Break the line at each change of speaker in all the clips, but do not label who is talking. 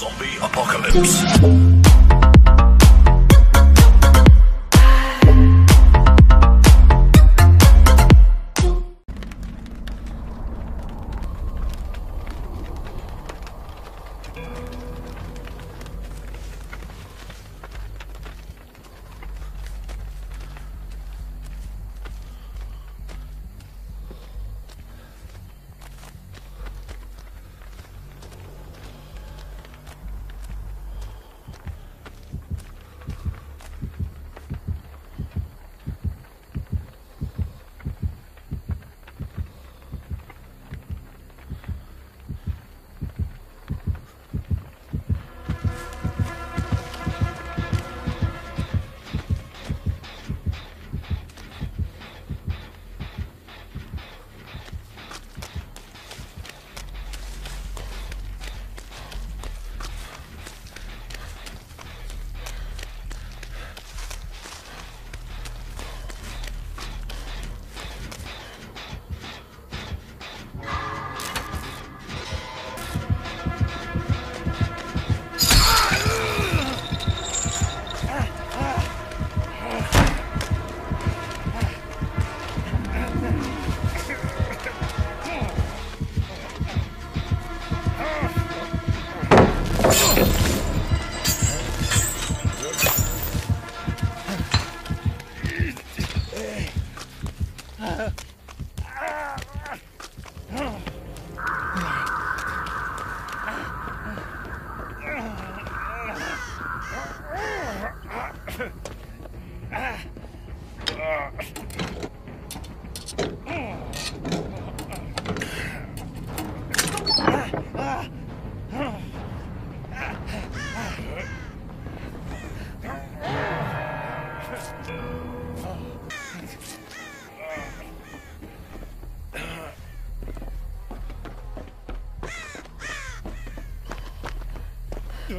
Zombie apocalypse.
You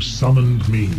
summoned me.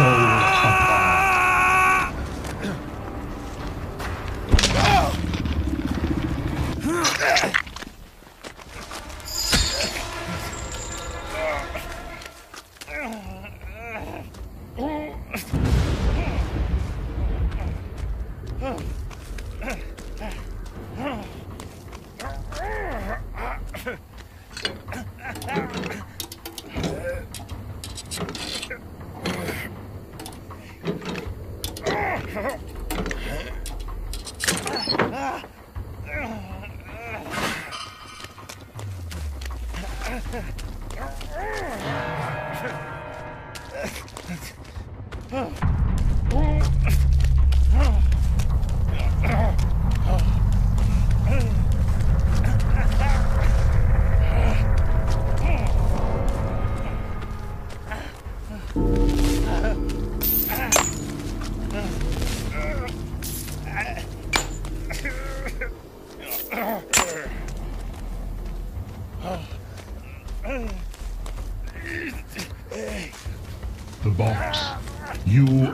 Your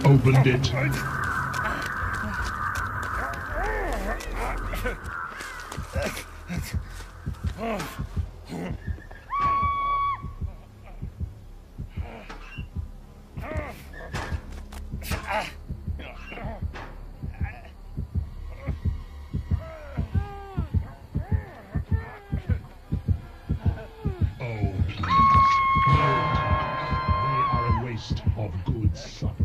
opened it. Oh, of good suffering.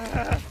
Ah.